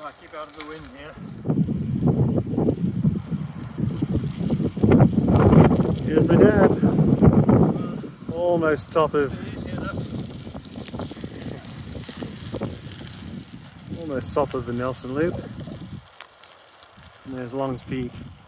I keep out of the wind here. Here's my dad. Almost top of almost top of the Nelson Loop. And there's Longs Peak, 14,000